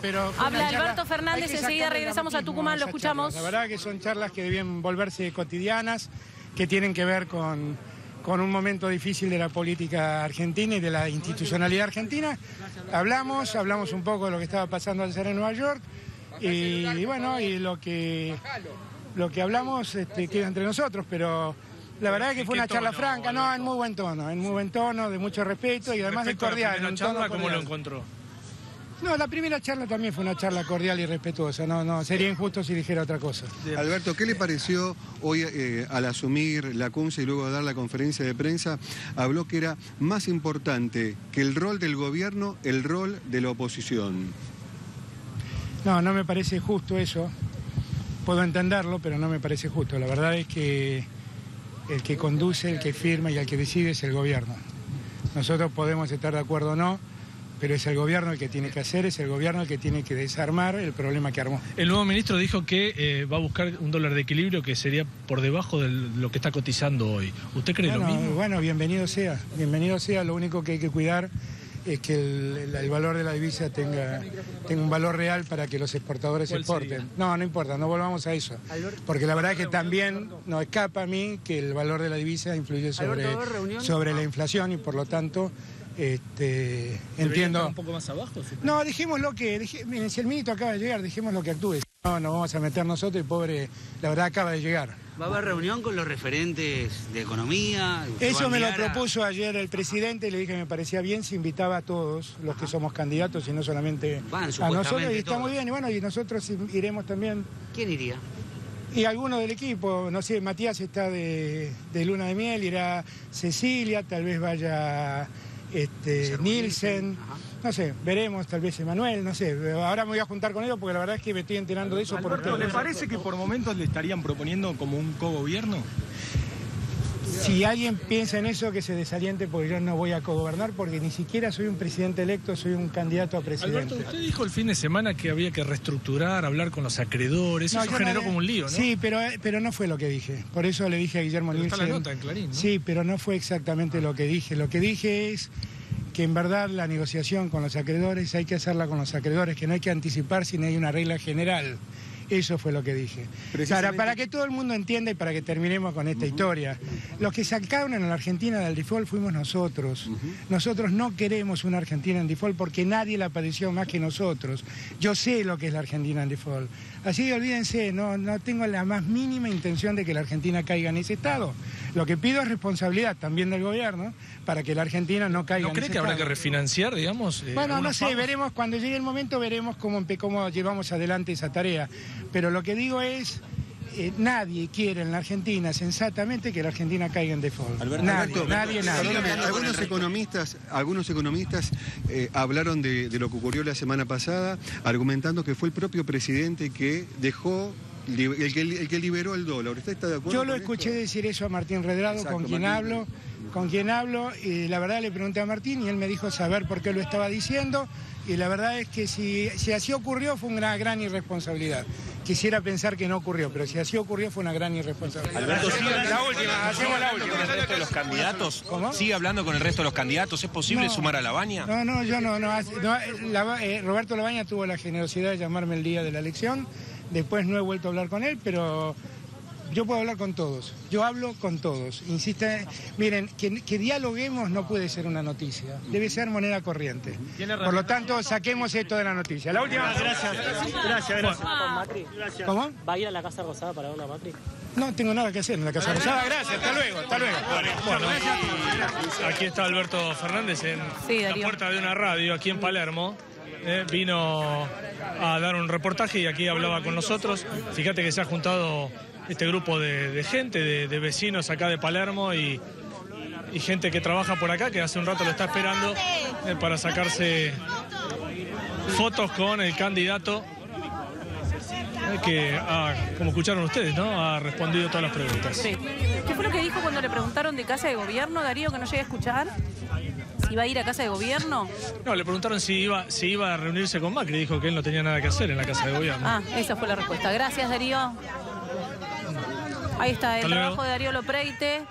pero Habla Alberto Fernández, enseguida regresamos a Tucumán, lo escuchamos. charlas. La verdad que son charlas que deben volverse cotidianas, que tienen que ver con, con un momento difícil de la política argentina y de la institucionalidad argentina. Hablamos, hablamos un poco de lo que estaba pasando ayer en Nueva York y, y bueno, y lo que, lo que hablamos este, queda entre nosotros, pero... La verdad que fue una charla tono, franca, no, en muy buen tono, en muy buen tono, de mucho respeto y además de la cordial. charla, ¿cómo lo encontró? No, la primera charla también fue una charla cordial y respetuosa. No, no, sería injusto si dijera otra cosa. Alberto, ¿qué le pareció hoy eh, al asumir la CUNCE y luego dar la conferencia de prensa? Habló que era más importante que el rol del gobierno, el rol de la oposición. No, no me parece justo eso. Puedo entenderlo, pero no me parece justo. La verdad es que el que conduce, el que firma y el que decide es el gobierno. Nosotros podemos estar de acuerdo o no, pero es el gobierno el que tiene que hacer, es el gobierno el que tiene que desarmar el problema que armó. El nuevo ministro dijo que eh, va a buscar un dólar de equilibrio que sería por debajo de lo que está cotizando hoy. ¿Usted cree Bueno, lo mismo? bueno, bienvenido sea, bienvenido sea. Lo único que hay que cuidar es que el, el- el valor de la divisa tenga, tenga un valor real para que los exportadores ¿Cuál exporten. sería? No, no importa, no volvamos a eso. Porque la verdad es que también no escapa a mí que el valor de la divisa influye sobre, sobre la inflación y por lo tanto este, ¿Debería estar entiendo. un poco más abajo? No, dijimos lo que, miren, si el ministro acaba de llegar, dijimos lo que actúe. No, nos vamos a meter nosotros y pobre, la verdad acaba de llegar. ¿Va a haber reunión con los referentes de economía? ¿Se va Eso me lo a- propuso ayer el presidente y le dije que me parecía bien si invitaba a todos los que somos candidatos y no solamente Van, a nosotros. Y está todos. muy bien, y bueno, y nosotros iremos también. ¿Quién iría? Y algunos del equipo, no sé, Matías está de, de luna de miel, irá Cecilia, tal vez vaya este, Nielsen, no sé, veremos, tal vez Emanuel, no sé. Ahora me voy a juntar con ellos porque la verdad es que me estoy enterando de eso por Alberto, ¿le ustedes. parece que por momentos le estarían proponiendo como un cogobierno? Si alguien piensa en eso, que se desaliente porque yo no voy a gobernar porque ni siquiera soy un presidente electo, soy un candidato a presidente. Alberto, usted dijo el fin de semana que había que reestructurar, hablar con los acreedores. No, Eso generó no- como un lío, ¿no? Sí, pero, pero no fue lo que dije. Por eso le dije a Guillermo Pero está la nota en Clarín, ¿no? Sí, pero no fue exactamente lo que dije. Lo que dije es que en verdad la negociación con los acreedores hay que hacerla con los acreedores, que no hay que anticipar si no hay una regla general. Eso fue lo que dije. Precisamente- Para, para que todo el mundo entienda y para que terminemos con esta historia. Los que sacaron en la Argentina del default fuimos nosotros. Nosotros no queremos una Argentina en default porque nadie la padeció más que nosotros. Yo sé lo que es la Argentina en default. Así que olvídense, no, no tengo la más mínima intención de que la Argentina caiga en ese estado. Lo que pido es responsabilidad también del gobierno para que la Argentina no caiga ¿No en cree ese que habrá que estado. refinanciar, digamos? eh, Bueno, no sé, pagos? veremos, cuando llegue el momento veremos cómo, cómo llevamos adelante esa tarea. Pero lo que digo es, eh, nadie quiere en la Argentina sensatamente que la Argentina caiga en default. Alberto, nadie, Alberto, nadie, algunos economistas, algunos economistas eh, hablaron de, de lo que ocurrió la semana pasada, argumentando que fue el propio presidente que dejó, el que, el que liberó el dólar. ¿Usted está de acuerdo? Yo lo con escuché esto? decir eso a Martín Redrado, Exacto, con quien Martín. hablo, con quien hablo, y la verdad le pregunté a Martín y él me dijo saber por qué lo estaba diciendo, y la verdad es que si, si así ocurrió fue una gran irresponsabilidad. Quisiera pensar que no ocurrió, pero si así ocurrió fue una gran irresponsabilidad. La última, hacemos la última. ¿Con el resto de los candidatos? ¿Cómo? ¿Sigue hablando con el resto de los candidatos? ¿Es posible No. sumar a la baña? No, no, yo no. no, eh, la- eh, Roberto Labaña tuvo la generosidad de llamarme el día de la elección. Después no he vuelto a hablar con él, pero yo puedo hablar con todos. Yo hablo con todos. Insiste, miren, que, que dialoguemos no puede ser una noticia. Debe ser moneda corriente. Por lo tanto, saquemos esto de la noticia. La última. Gracias, gracias, gracias. Macri? ¿Cómo? ¿Va a ir a la Casa Rosada para ver a Macri? No tengo nada que hacer en la Casa Rosada. Gracias, hasta luego, hasta luego. Bueno, aquí está Alberto Fernández en Sí, la puerta de una radio aquí en Palermo. Eh, vino a dar un reportaje y aquí hablaba con nosotros. Fíjate que se ha juntado este grupo de, gente, de, vecinos acá de Palermo y, gente que trabaja por acá, que hace un rato lo está esperando eh, para sacarse fotos con el candidato eh, que, ha, como escucharon ustedes, ¿no? ha respondido todas las preguntas. ¿Qué fue lo que dijo cuando le preguntaron de casa de gobierno, Darío, que no llegué a escuchar? ¿Si iba a ir a casa de gobierno? No, le preguntaron si iba, si iba a reunirse con Macri. Dijo que él no tenía nada que hacer en la casa de gobierno. Ah, esa fue la respuesta. Gracias, Darío. Ahí está, el Hasta luego. trabajo de Darío Lopreite.